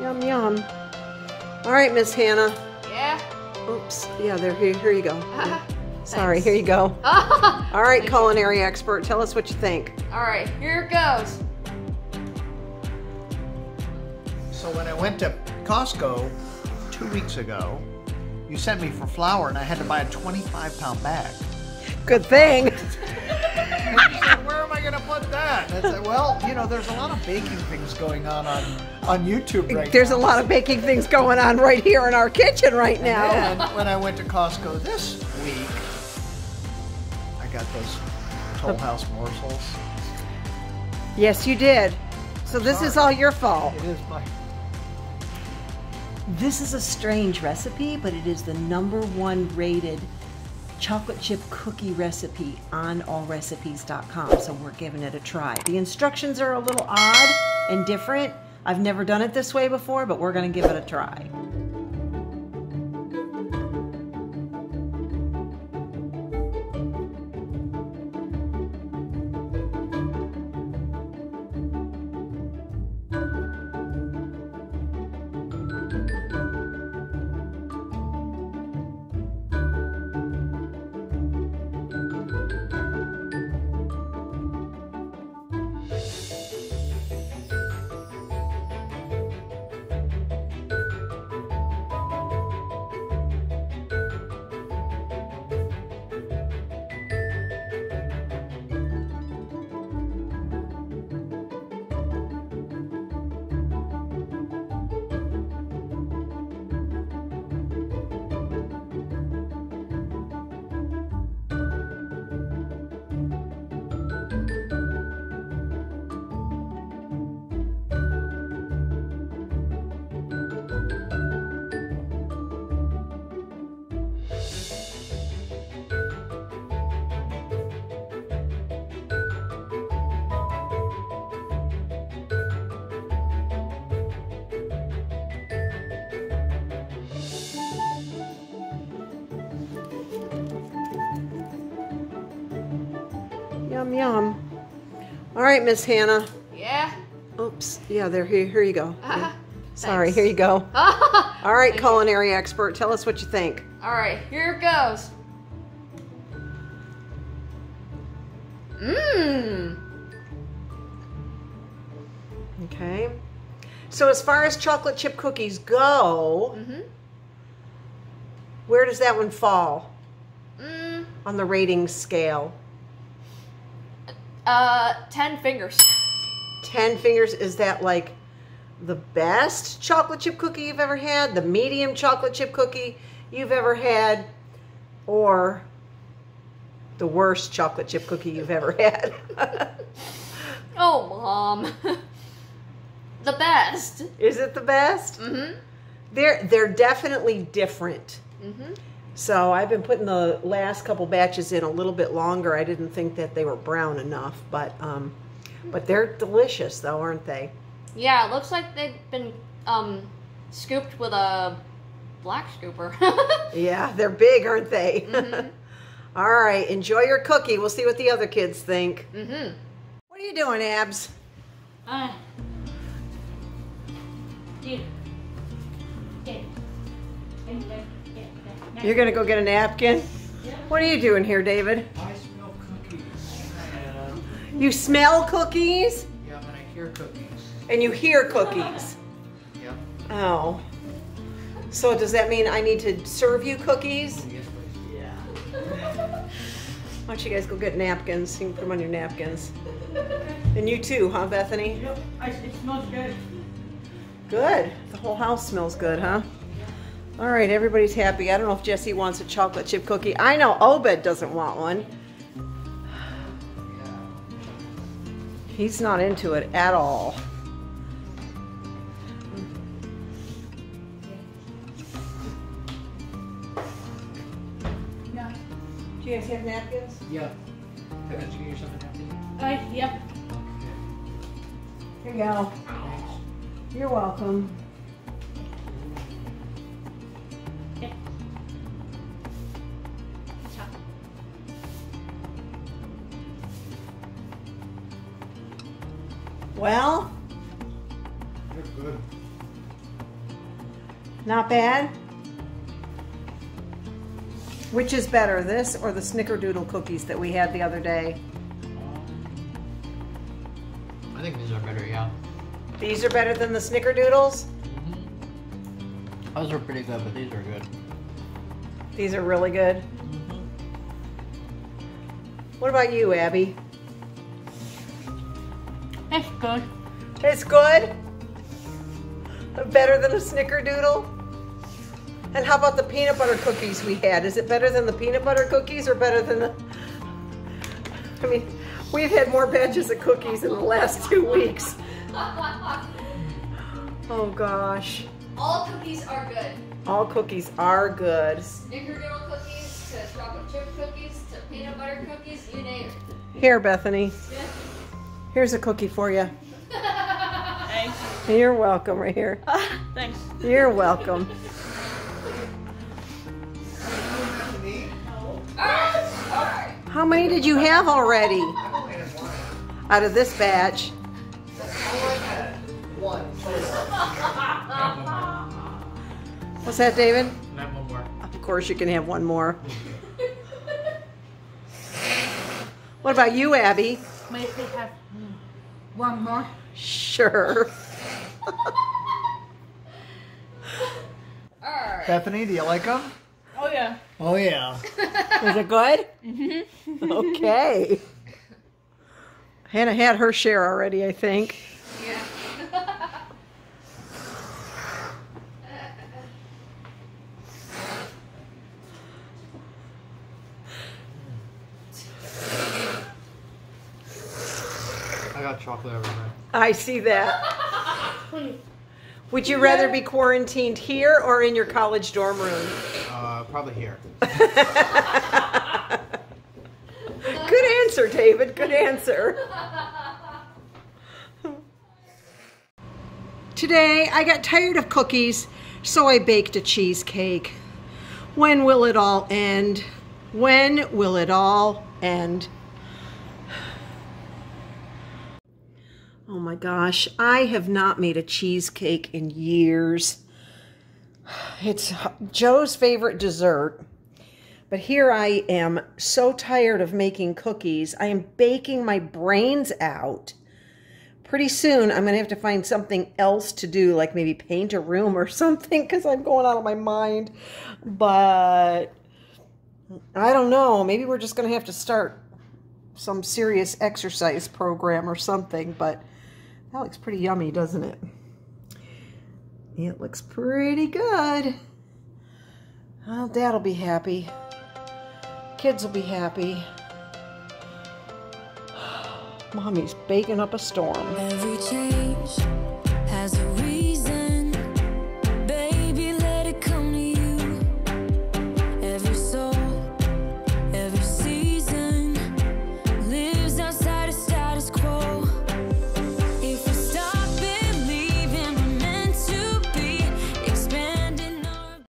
Yum, yum. All right, Miss Hannah. Yeah. Oops. Yeah, there. Here, here you go. Sorry, Thanks. here you go. All All right, culinary expert, tell us what you think. All right, here it goes. So when I went to Costco two weeks ago, you sent me for flour and I had to buy a 25 pound bag. Good thing. going to put that? And I said, well, you know, there's a lot of baking things going on on, on YouTube right There's now. a lot of baking things going on right here in our kitchen right now. And when I went to Costco this week, I got those Toll House morsels. Yes, you did. So this is all your fault. It is my. This is a strange recipe, but it is the number one rated chocolate chip cookie recipe on allrecipes.com. So we're giving it a try. The instructions are a little odd and different. I've never done it this way before, but we're going to give it a try. Yum, yum. All right, Miss Hannah. Yeah. Oops. Yeah, there. Here, here you go. Uh, Sorry, here you go. All right, culinary expert, tell us what you think. All right, here it goes. Mmm. Okay. So as far as chocolate chip cookies go, Mhm. where does that one fall Mm. on the rating scale? Uh, ten fingers. 10 fingers, is that like the best chocolate chip cookie you've ever had, the medium chocolate chip cookie you've ever had, or the worst chocolate chip cookie you've ever had? Oh, mom. the best. is it the best? Mm-hmm. They're they're definitely different. Mm-hmm. So I've been putting the last couple batches in a little bit longer. I didn't think that they were brown enough, but um, but they're delicious though, aren't they? Yeah, it looks like they've been um scooped with a black scooper. Yeah, they're big, aren't they? Mhm. All right, enjoy your cookie. We'll see what the other kids think. mm-hmm. What are you doing, Abs? Uh, dude. You're gonna go get a napkin? What are you doing here, David? I smell cookies. You smell cookies yeah, and I hear cookies. and you hear cookies. Yep. Oh. So does that mean I need to serve you cookies? Yes, please. Yeah. Why don't you guys go get napkins? You can put them on your napkins. And you too, huh, Bethany? Yep, I, it smells good. Good. The whole house smells good, huh? All right, everybody's happy. I don't know if Jesse wants a chocolate chip cookie. I know Obed doesn't want one. He's not into it at all. Yeah. Do you guys have napkins? Yeah. Can I give you something after? Uh, yep. Here you go. You're welcome. Well, You're good. Not bad? Which is better, this or the snickerdoodle cookies that we had the other day? I think these are better, yeah. These are better than the snickerdoodles? Mm-hmm. Those are pretty good, but these are good. These are really good. Mm-hmm. What about you, Abby? It's good. It's good? Better than a snickerdoodle? And how about the peanut butter cookies we had? Is it better than the peanut butter cookies or better than the... I mean, we've had more batches of cookies in the last two weeks. Oh gosh. All cookies are good. All cookies are good. Snickerdoodle cookies to chocolate chip cookies to peanut butter cookies, you name it. Here, Bethany. Here's a cookie for you. Thanks. You're welcome right here. Thanks. You're welcome. How many did you have already out of this batch? One. What's that, David? One more. Of course, you can have one more. What about you, Abby? May we have one more? Sure. Alright. Bethany, do you like them? Oh yeah. Oh, yeah. Is it good? Mm-hmm. Okay. Hannah had her share already, I think. I got chocolate everywhere. I see that. Would you rather be quarantined here or in your college dorm room? Uh, probably here. Good answer, David. Good answer. Today, I got tired of cookies, so I baked a cheesecake. When will it all end? When will it all end? My gosh, I have not made a cheesecake in years. It's Joe's favorite dessert. But here I am so tired of making cookies. I am baking my brains out. Pretty soon I'm going to have to find something else to do, like maybe paint a room or something, because I'm going out of my mind. But I don't know. Maybe we're just going to have to start some serious exercise program or something. But that looks pretty yummy, doesn't it? It looks pretty good. Well, Dad'll be happy. Kids will be happy. Mommy's baking up a storm.